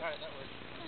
All right, that works.